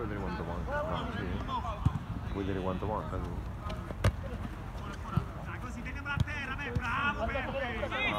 vuoi vedere quanto manca. No, sì. Puoi vedere quanto manca tu. Così, teniamola a terra, beh, bravo, Peppe!